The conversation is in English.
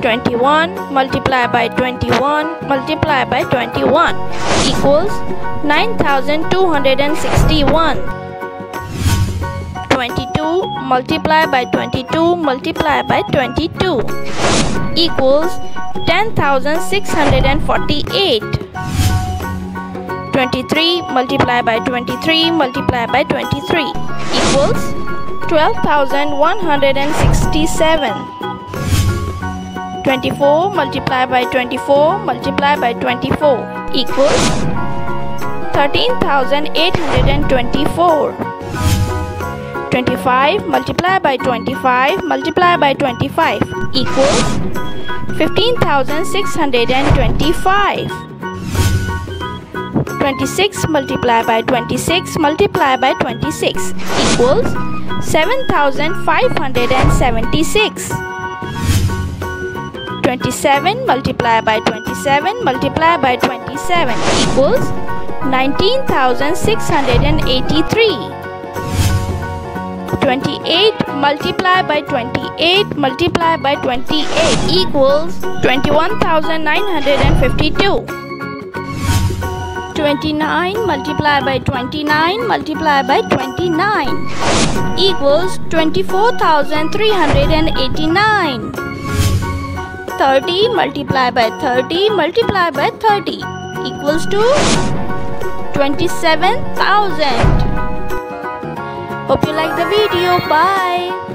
21 multiplied by 21 multiplied by 21 equals 9261 22 multiplied by 22 multiplied by 22 equals 10648 23 multiplied by 23 multiplied by 23 equals 12167 24 multiplied by 24 multiplied by 24 equals 13,824. 25 multiplied by 25 multiplied by 25 equals 15,625. 26 multiplied by 26 multiplied by 26 equals 7,576. 27 multiplied by 27 multiplied by 27 equals 19,683. 28 multiplied by 28 multiplied by 28 equals 21,952. 29 multiplied by 29 multiplied by 29 equals 24,389. 30 multiplied by 30 multiplied by 30 equals to 27,000. Hope you like the video. Bye.